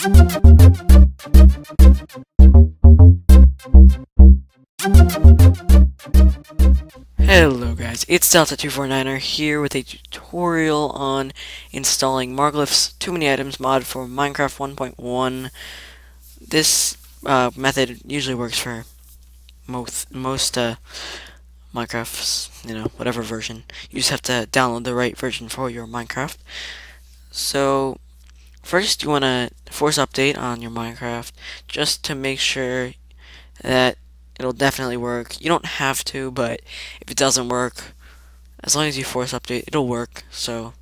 Hello guys, it's Delta249er here with a tutorial on installing Marglyph's Too Many Items mod for Minecraft 1.1. This uh, method usually works for most, most uh, Minecraft's, you know, whatever version. You just have to download the right version for your Minecraft. So, first you want to force update on your Minecraft just to make sure that it'll definitely work. You don't have to, but if it doesn't work, as long as you force update, it'll work. So,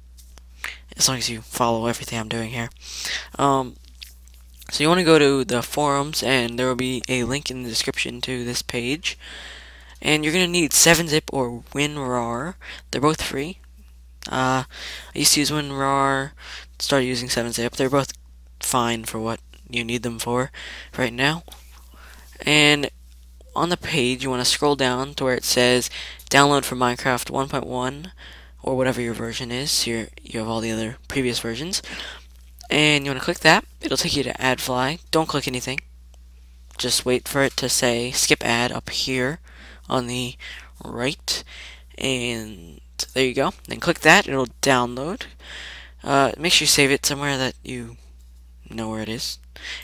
as long as you follow everything I'm doing here. Um, so you want to go to the forums, and there will be a link in the description to this page. And you're going to need 7-zip or WinRAR. They're both free. Uh, I used to use WinRAR, started using 7-zip. They're both fine for what you need them for right now. And on the page, you want to scroll down to where it says download for Minecraft 1.1 or whatever your version is. Here you have all the other previous versions. And you want to click that. It'll take you to AdFly. Don't click anything. Just wait for it to say skip ad up here on the right. And there you go. Then click that. It'll download. Uh, make sure you save it somewhere that you know where it is.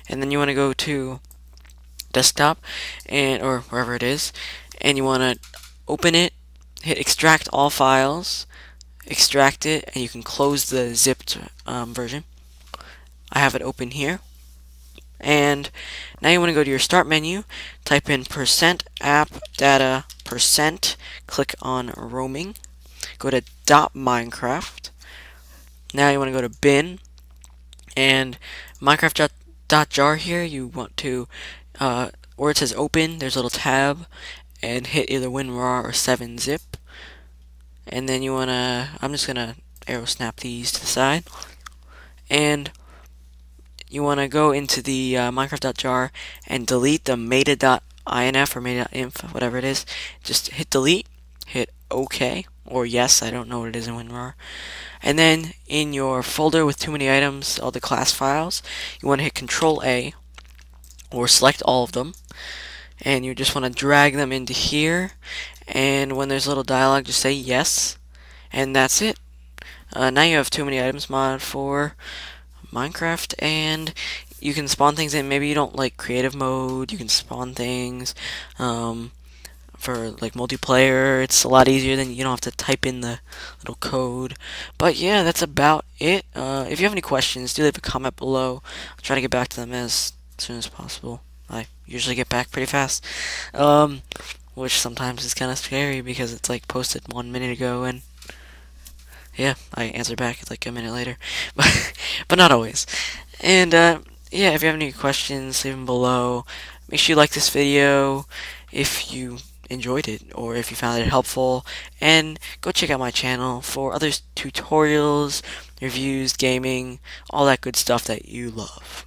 And then you want to go to desktop and or wherever it is and you want to open it hit extract all files extract it and you can close the zipped um, version I have it open here and now you want to go to your start menu type in percent app data percent click on roaming go to dot minecraft now you want to go to bin and minecraft dot jar here you want to uh, where it says open, there's a little tab, and hit either WinRAR or 7-zip. And then you want to, I'm just going to arrow snap these to the side. And you want to go into the uh, Minecraft.jar and delete the meta.inf or meta.inf, whatever it is. Just hit delete, hit OK, or yes, I don't know what it is in WinRAR. And then in your folder with too many items, all the class files, you want to hit Control A or select all of them. And you just want to drag them into here. And when there's a little dialog just say yes and that's it. Uh, now you have too many items mod for Minecraft and you can spawn things in. Maybe you don't like creative mode you can spawn things um, for like multiplayer it's a lot easier than you don't have to type in the little code but yeah that's about it uh, if you have any questions do leave a comment below I'll try to get back to them as soon as possible. I usually get back pretty fast. Um, which sometimes is kind of scary because it's like posted one minute ago and yeah, I answer back like a minute later. But, but not always. And uh, yeah, if you have any questions, leave them below. Make sure you like this video if you enjoyed it or if you found it helpful and go check out my channel for other tutorials, reviews, gaming, all that good stuff that you love.